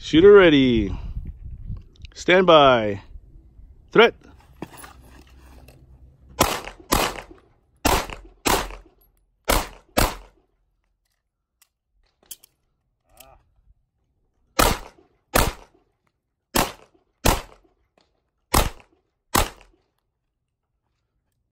Shooter ready. Stand by. Threat.